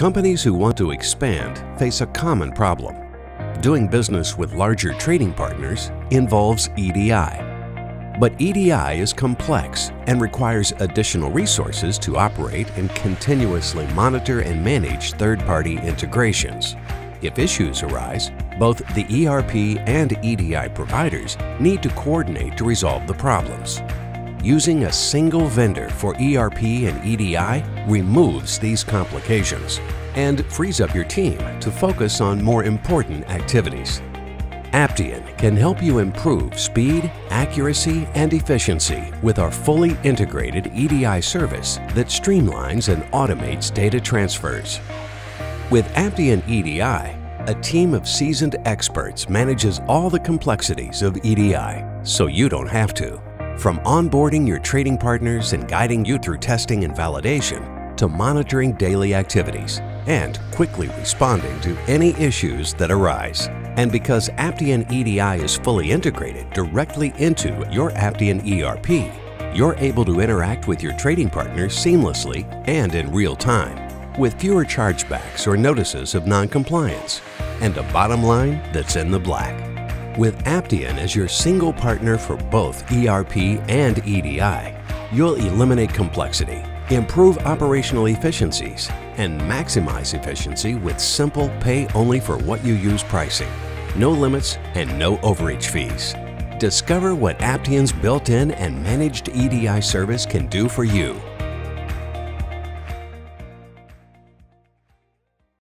Companies who want to expand face a common problem. Doing business with larger trading partners involves EDI. But EDI is complex and requires additional resources to operate and continuously monitor and manage third-party integrations. If issues arise, both the ERP and EDI providers need to coordinate to resolve the problems. Using a single vendor for ERP and EDI removes these complications and frees up your team to focus on more important activities. Aptean can help you improve speed, accuracy, and efficiency with our fully integrated EDI service that streamlines and automates data transfers. With Aptean EDI, a team of seasoned experts manages all the complexities of EDI, so you don't have to. From onboarding your trading partners and guiding you through testing and validation, to monitoring daily activities and quickly responding to any issues that arise. And because Aptean EDI is fully integrated directly into your Aptean ERP, you're able to interact with your trading partners seamlessly and in real time, with fewer chargebacks or notices of non-compliance, and a bottom line that's in the black. With Aptean as your single partner for both ERP and EDI, you'll eliminate complexity, improve operational efficiencies, and maximize efficiency with simple pay only for what you use pricing, no limits, and no overage fees. Discover what Aptean's built-in and managed EDI service can do for you